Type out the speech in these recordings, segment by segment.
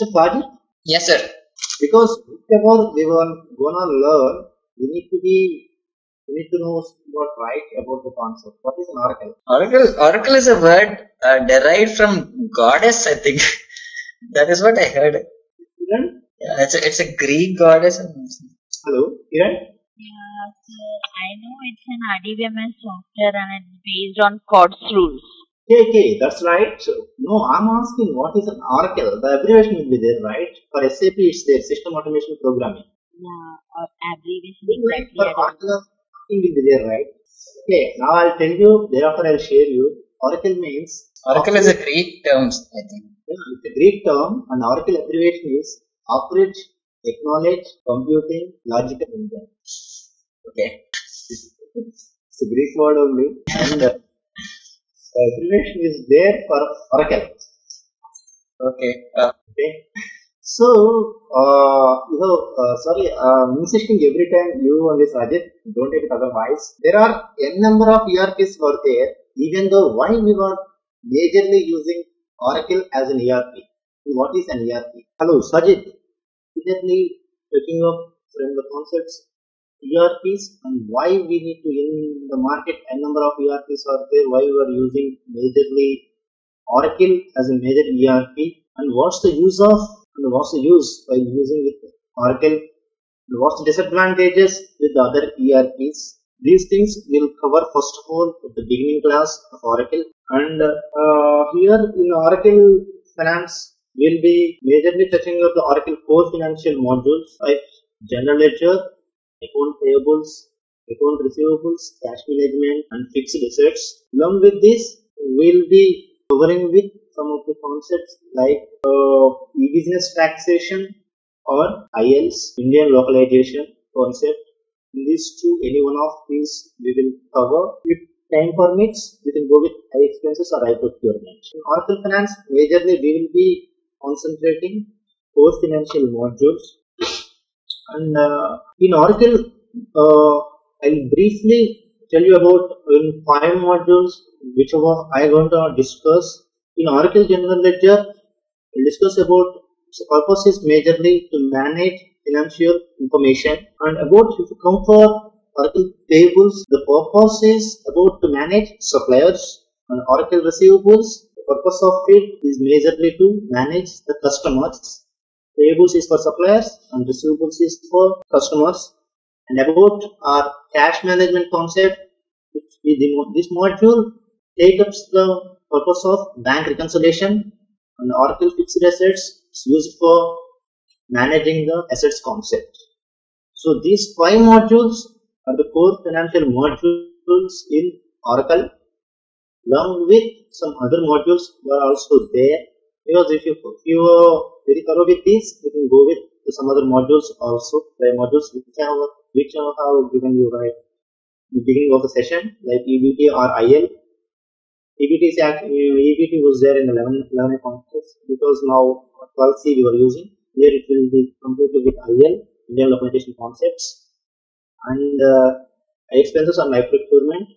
Mr. Fajit, Yes, sir. because whatever we were gonna learn, we need to be we need to know what right about the concept. What is an oracle? Oracle. Oracle is a word uh, derived from goddess. I think that is what I heard. Kiran? Yeah, it's a, it's a Greek goddess. Hello, Kiran? Yeah, sir. I know it's an RDBMS software and it's based on Codd's rules. Okay, okay, that's right. No, I'm asking what is an oracle? The abbreviation will be there, right? For SAP, it's there, System Automation Programming. Yeah, or abbreviation Right, exactly. for I don't know. Oracle, nothing will be there, right? Okay, now I'll tell you, thereafter I'll share you. Oracle means Oracle is a Greek term, I think. Yeah, It's a Greek term, and Oracle abbreviation is Operate, Acknowledge, Computing, Logical Engine. Okay. It's a Greek word only, and uh, uh, is there for Oracle. Okay. Uh, Okay. So, uh, you know, uh, sorry, uh, I'm insisting every time you this Rajit, don't take it otherwise. There are n number of ERPs were there, even though why we were majorly using Oracle as an ERP. What is an ERP? Hello, Sajid. Immediately taking up from the concepts ERPs and why we need to in the market n number of ERPs are there, why we are using majorly Oracle as a major ERP and what's the use of and what's the use by using with Oracle? And what's the disadvantages with the other ERPs. These things we'll cover first of all at the beginning class of Oracle. And uh, here in Oracle Finance we'll be majorly touching up the Oracle core financial modules like general ledger, account payables, account receivables, cash management and fixed assets. Along with this we'll be covering with some of the concepts like uh, e-business taxation or ILs, Indian localization concept. In these two, any one of these we will cover. If time permits, we can go with iExpenses or iProcurement. In Oracle Finance, majorly we will be concentrating core financial modules. And uh, in Oracle, uh, I'll briefly tell you about in five modules which I want to discuss. In Oracle General Ledger, we'll discuss about the purpose is majorly to manage financial information and about if you come for Oracle payables, the purpose is about to manage suppliers and Oracle receivables. The purpose of it is majorly to manage the customers. Payables is for suppliers and receivables is for customers. And about our cash management concept, which is this module takes up the purpose of bank reconciliation and Oracle fixed assets is used for managing the assets concept. So these five modules are the core financial modules in Oracle along with some other modules are also there because if you if you very thorough with you can go with some other modules also the modules which I have which I have given you right the beginning of the session like EBT or IL EBT is EBT was there in 11 11 concepts because now 12C we were using. Here it will be completed with IL Indian localization concepts. And uh, expenses on my procurement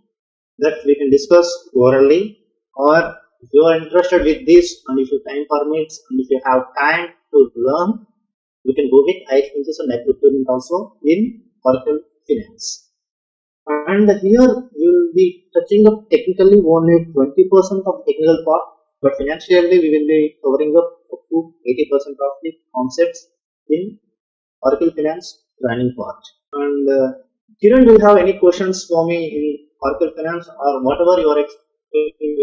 that we can discuss orally or if you are interested with this and if your time permits and if you have time to learn we can go with expenses and high also in Oracle Finance. And here we will be touching up technically only 20% of technical part, but financially we will be covering up up to 80% of the concepts in Oracle Finance planning part. And uh, Kiran, do you have any questions for me in Oracle Finance or whatever you are expecting,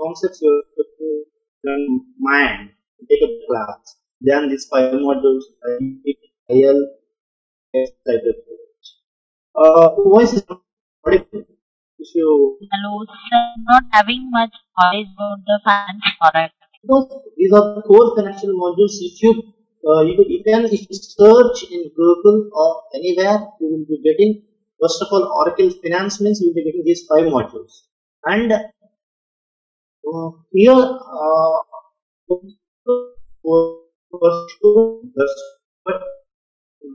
concepts you are expecting in mind to take a class? Then these five modules, IL, type of uh, voice is. If you Hello, sir. Not having much knowledge about the finance product. because these are the core financial modules. If you uh, you, you can if you search in Google or anywhere, you will be getting first of all Oracle Finance means you will be getting these five modules. And uh, here, uh,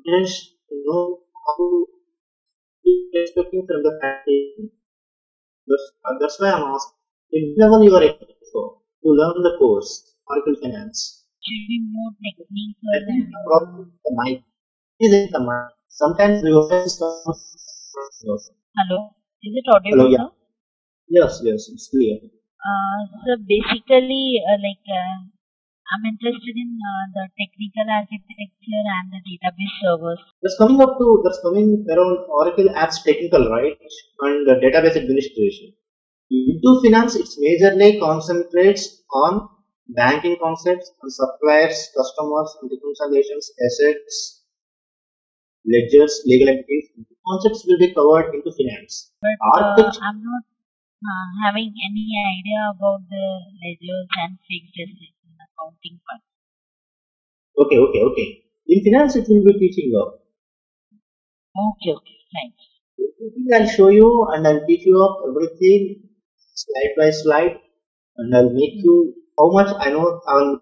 just know how to expecting from the family. That's, uh, that's why I'm asking. Level you are able to to learn the course, Oracle Finance. should be more technical and problem with the mic. Is it the mic? Sometimes the comes. hello. Is it audible Hello, yeah. Yes, yes, it's clear. Uh, so basically, uh, like uh, I'm interested in uh, the technical architecture and the database servers. That's coming up to that's coming around Oracle apps technical, right? And the database administration. Into finance, it's majorly concentrates on banking concepts and suppliers, customers, and reconciliations, assets, ledgers, legal entities. Concepts will be covered into finance. But uh, Architect- I'm not uh, having any idea about the ledgers and fixed assets in accounting part. Okay, okay, okay. In finance, it will be teaching you. Okay, okay, fine. I'll show you and I'll teach you up everything slide by slide and I'll make you how much I know on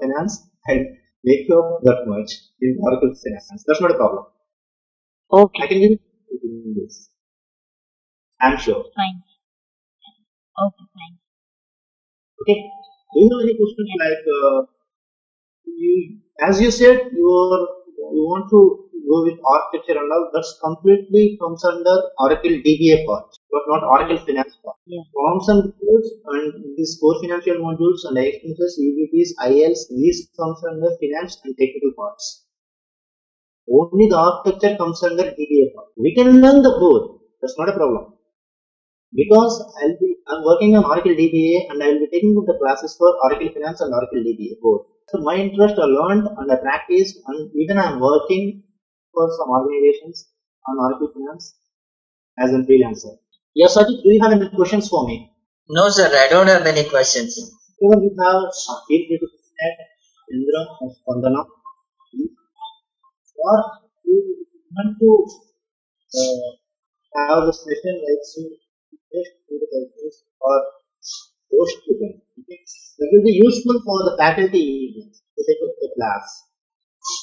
finance and make you up that much in Oracle finance. That's not a problem. Okay. I can give you this. I'm sure. fine. Okay, fine. Okay. Do you have any questions like uh, you, as you said you are you want to go with architecture and all that's completely comes under Oracle DBA part, but not Oracle Finance part. Yeah. Forms and and these core financial modules and expenses, EBTs, ILs, these comes under finance and technical parts. Only the architecture comes under DBA part. We can learn the both. That's not a problem because I'll be I'm working on Oracle DBA and I'll be taking the classes for Oracle Finance and Oracle DBA both. So my interest I learned and I practiced and even I'm working for some organizations on Oracle Finance as a freelancer. Yes, Sajid, do you have any questions for me? No, sir, I don't have any questions. Even you have feel free to contact Indra or Spandana. Or you want to uh, have the session like so just to the calculus or them. Okay? That will be useful for the faculty to take up the class.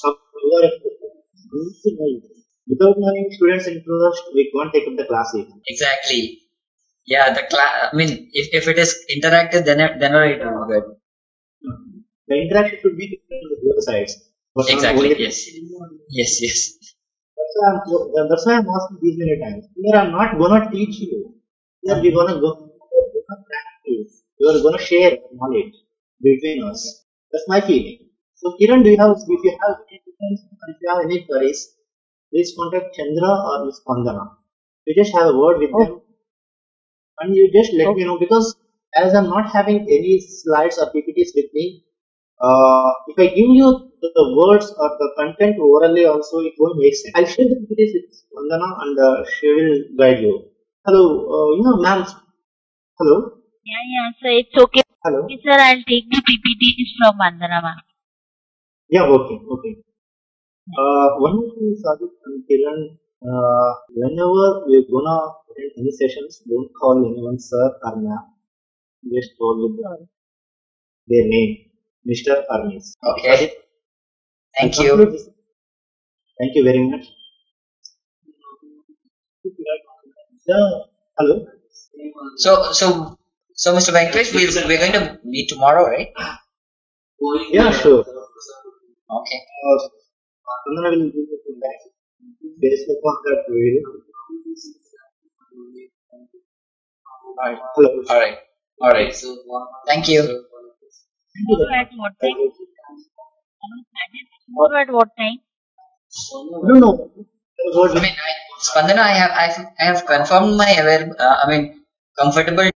Of your you need to know it. Without knowing students' interest, we can't take up the class even. Exactly. Yeah, the class. I mean, if, if it is interactive, then it, then it will be good. The interaction should be both sides. But Exactly. Yes. Yes. Yes. That's why, I'm, that's why I'm asking these many times. Here I'm not gonna teach you. Here we're gonna go we're gonna practice. We're gonna share knowledge between us. That's my feeling. So Kiran, do you have if you have any questions or if you have any queries, please contact Chandra or Miss Pandana. You just have a word with them and you just let me know because as I'm not having any slides or PPTs with me, uh, if I give you the, the words or the content orally also, it won't make sense. I'll share the PPTs with Vandana and uh, she will guide you. Hello, uh, you know, ma'am. Hello, Yeah, yeah, so it's okay. hello. Okay, sir, I'll take the PPTs from Vandana ma'am. Yeah, okay, okay. Uh, one more thing, Sajid and Kiran, uh, whenever we're gonna attend any sessions, don't call anyone sir or ma'am. Just call with the- their name, Mr. or Miss. Okay. Thank you. Thank you very much. Yeah. Hello. So, so, so, Mr. Venkatesh, we, we're going to meet tomorrow, right? Yeah, sure. Okay. Uh, Vandana will give you feedback. Based upon that, we will. Alright. Hello. Alright. Alright. Thank you. Thank you. At what time? Tomorrow at what time? I don't know. I mean, I, Spandana, I have, I have, confirmed my aware, uh, I mean, comfortable